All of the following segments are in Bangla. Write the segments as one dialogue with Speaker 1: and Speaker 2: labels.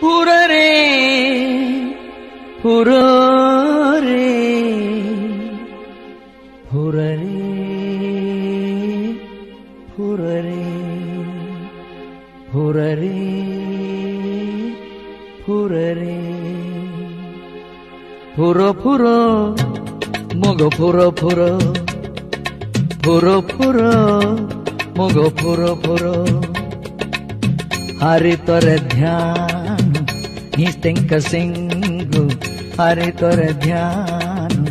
Speaker 1: পুররে পুররে পুররে পুররে পুররে পুররে পুরো পুরো মগ পুরো পুরো পুরো পুরো মগ পুরো পুরো হরি তরে ধ্যান। నిస్తింక సింగు అరి తొర ధ్యాను.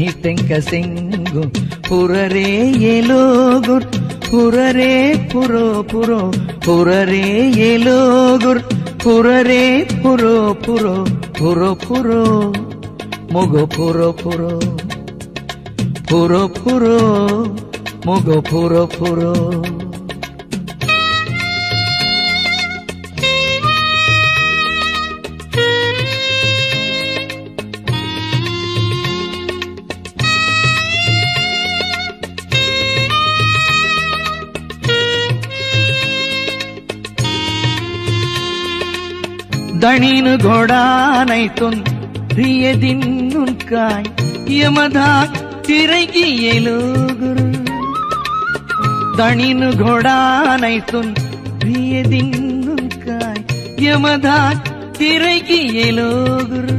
Speaker 1: నిస్తింక సింగు పురరే ఎలోగుర్ పురరే పురో పురో పురరే ఎలోగుర్ పురరే పురో పురో పురో పురో మొగ పురో పురో పురో పురో మొగ పురో పురో. ದಣಿನು ಘೋಡಾನೈತುನ್ ರಿಯದಿನ್ನುನ್ಕಾಯ್ ಯಮಧಾ ತಿರಗಿ ಎಲೋಗುರು ದಣಿನು ಘೋಡಾನೈತುನ್ ರಿಯದಿನ್ನುನ್ಕಾಯ್ ಯಮಧಾ ತಿರಗಿ ಎಲೋಗುರು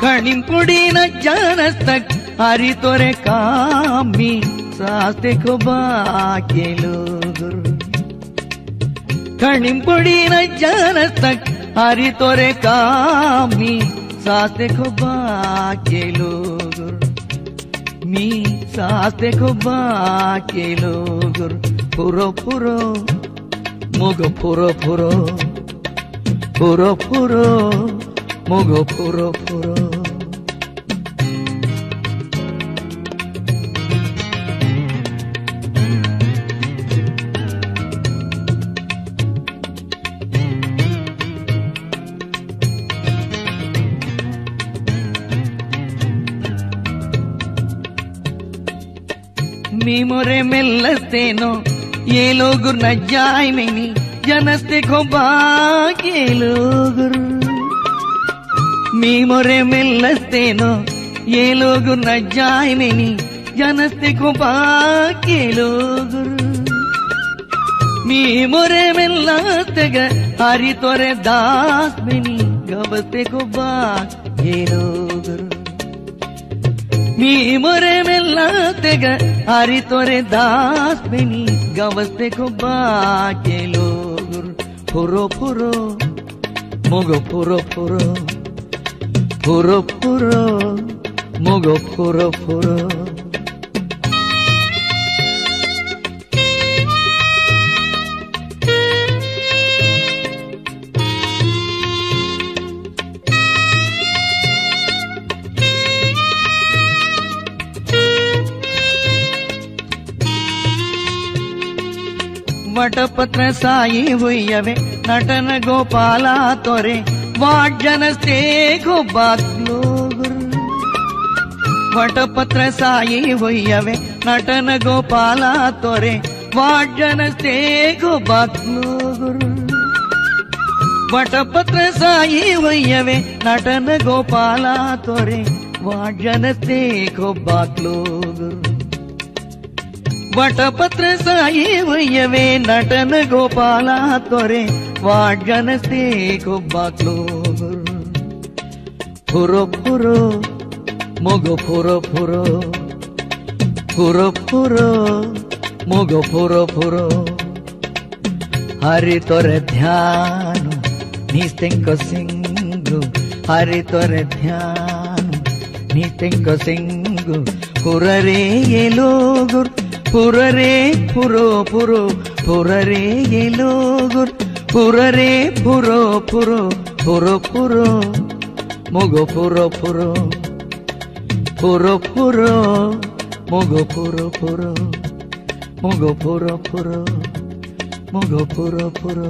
Speaker 1: ಕಣಿಂಪುಡಿನ ಜಾನಸ್ತಕ್ ಹರಿತೊರೆ ಕಾಮಿ ಸಾಸ್ತೆ ಬಾಕೆಲೋಗುರು ಕಣಿಂಪುಡಿನ ಜಾನಸ್ತಕ್ ಹರಿತೊರೆ ಕಾಮಿ ಸಾಸ್ತೆ ಬಾಕೆಲೋಗುರು ಮೀ ಸಾಸ್ತೆ ಬಾಕೆಲೋಗುರು ಪುರೋ ಪುರೋ ಮುಗ ಪುರೋ ಪುರೋ ಪುರೋ ಪುರೋ ಮುಗ ಪುರೋ ಪುರೋ नी मोरे मिलते नो ये लोग न जाए नहीं जनस्ते को बाकी लोग मी मोरे मिलते नो ये लोग न जाए नहीं जनस्ते को बाकी लोग मी मोरे मिलते गए हरी तोरे दास मिनी गबस्ते को बाकी लोग। ನೀ ಮೊರೆಮೆಲ್ಲ ತೆಗ ಅರಿ ತೊರೆ ದಾಸ್ ಬೆನಿ ಗವಸ್ತೆ ಕೊಬ್ಬಾಕೆ ಲೋಗುರ್ ಫುರೋ ಫುರೋ ಮೊಗ ಫುರೋ ಫುರೋ ಫುರೋ ಫುರೋ ಮೊಗ ಫುರೋ ಫುರೋ ವಟಪತ್ರ ಸಾಯಿ ಹುಯ್ಯವೆ ನಟನ ಗೋಪಾಲ ತೊರೆ ವಾಡ್ಜನಸ್ತೆ ಗೊಬ್ಬಾಗ್ಲೋಗುರು ವಟಪತ್ರ ಸಾಯಿ ಹುಯ್ಯವೆ ನಟನ ಗೋಪಾಲ ತೊರೆ ವಾಡ್ಜನಸ್ತೆ ಗೊಬ್ಬಾಗ್ಲೋಗುರು ವಟಪತ್ರ ಸಾಯಿ ಹುಯ್ಯವೆ ನಟನ ಗೋಪಾಲ ತೊರೆ ವಾಡ್ಜನಸ್ತೆ ಗೊಬ್ಬಾಗ್ಲೋಗುರು ವಟಪತ್ರ ಸಾಯಿ ವಯ್ಯವೇ ನಟನ ಗೋಪಾಲ ತೊರೆ ವಾಡ್ಗನಸ್ತೆ ಕೊಬ್ಬಾಕ್ಲೋಗುರು ಪುರೋ ಪುರೋ ಮೊಗ ಪುರೋ ಪುರೋ ಪುರೋ ಪುರೋ ಮೊಗ ಪುರೋ ಪುರೋ ಹರಿ ತೊರೆ ಧ್ಯಾನ ನಿಸ್ತೆಂಕ ಸಿಂಗು ಹರಿ ತೊರೆ ಧ್ಯಾನ ನಿಸ್ತೆಂಕ ಸಿಂಗು ಪುರರೇ পুররে পুরো পুরো পুররে এলো গুর পুররে পুরো পুরো পুরো পুরো মুগ পুরো পুরো পুরো পুরো মুগ পুরো পুরো মুগ পুরো পুরো মুগ পুরো পুরো